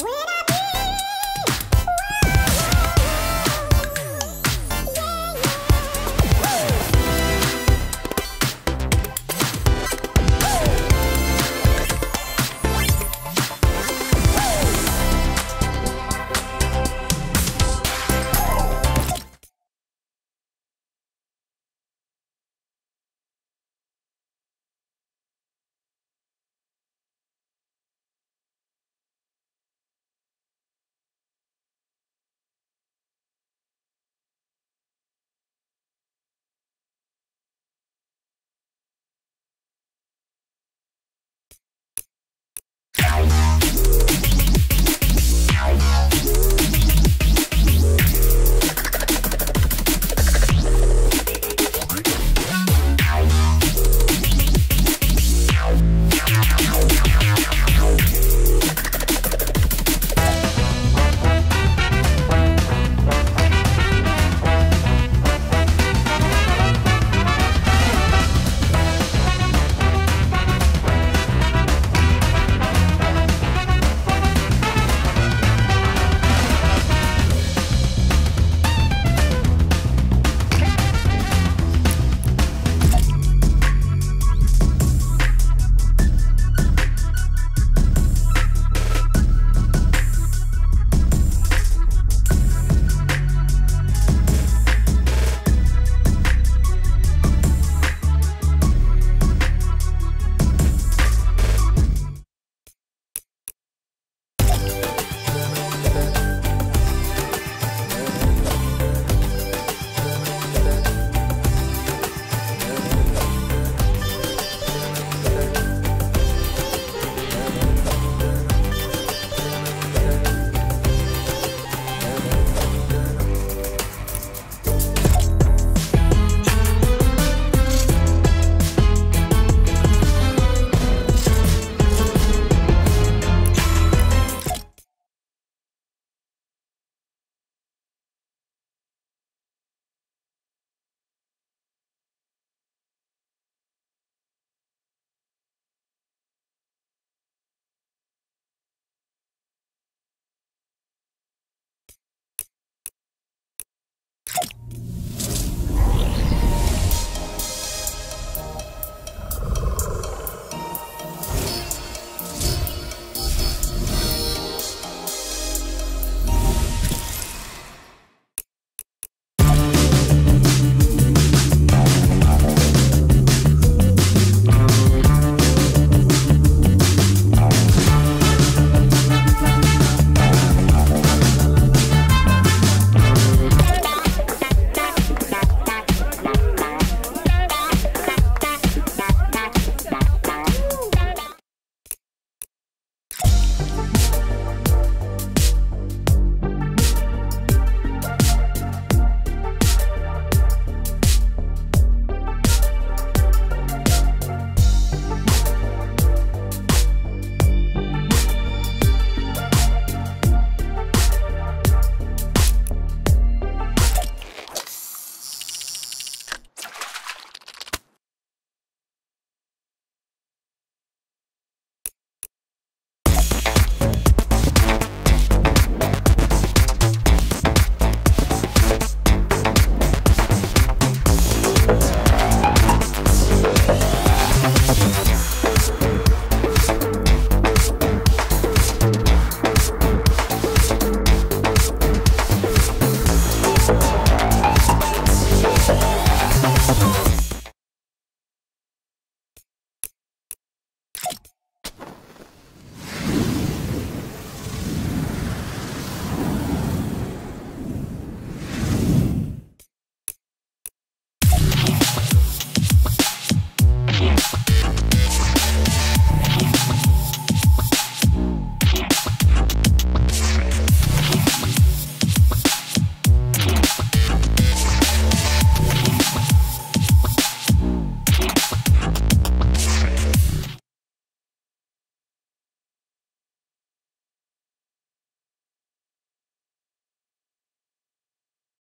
Where